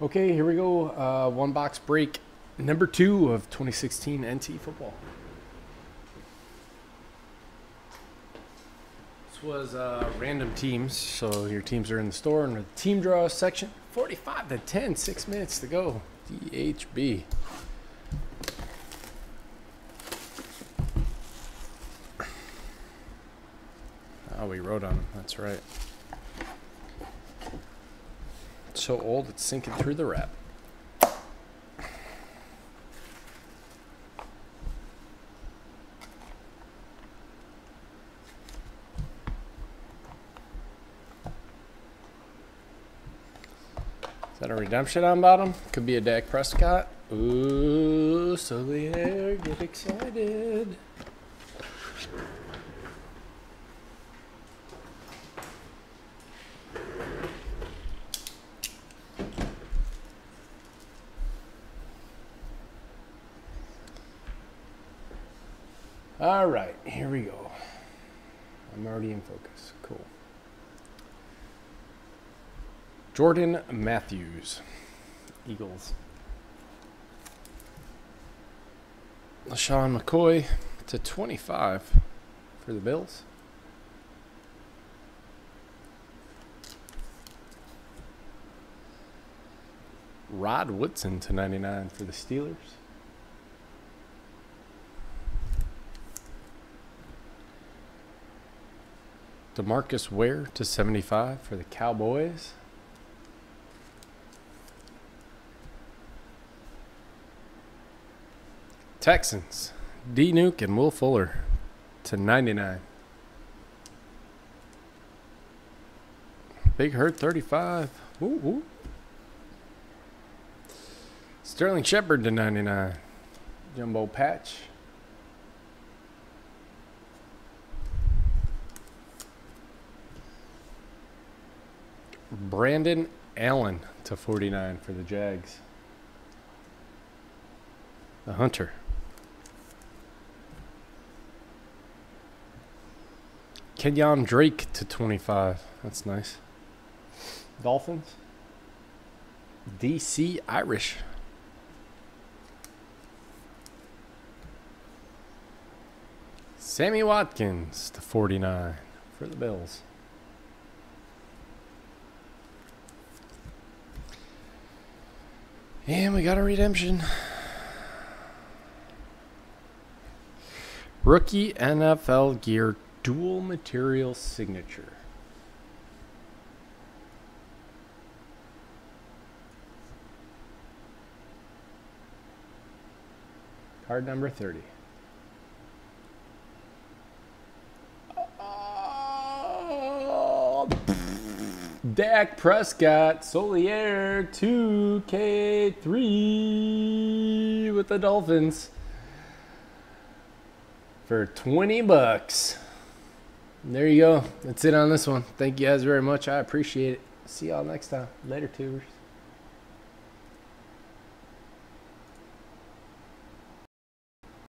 Okay, here we go. Uh, one box break number two of 2016 NT football. This was uh, random teams, so your teams are in the store in the team draw section. 45 to 10, six minutes to go. DHB. Oh, we wrote on them. That's right. So old, it's sinking through the wrap. Is that a redemption on bottom? Could be a Dak Prescott. Ooh, so the air, get excited. All right, here we go. I'm already in focus. Cool. Jordan Matthews, Eagles. LeSean McCoy to 25 for the Bills. Rod Woodson to 99 for the Steelers. DeMarcus Ware to 75 for the Cowboys. Texans, D Nuke and Will Fuller to 99. Big Hurt 35. Woo, woo. Sterling Shepard to 99. Jumbo Patch. Brandon Allen to 49 for the Jags. The Hunter. Kenyan Drake to 25. That's nice. Dolphins. DC Irish. Sammy Watkins to 49 for the Bills. And we got a redemption. Rookie NFL gear dual material signature. Card number 30. Oh, Dak Prescott, Solier, 2K3 with the Dolphins for 20 bucks. There you go. That's it on this one. Thank you guys very much. I appreciate it. See y'all next time. Later, tubers.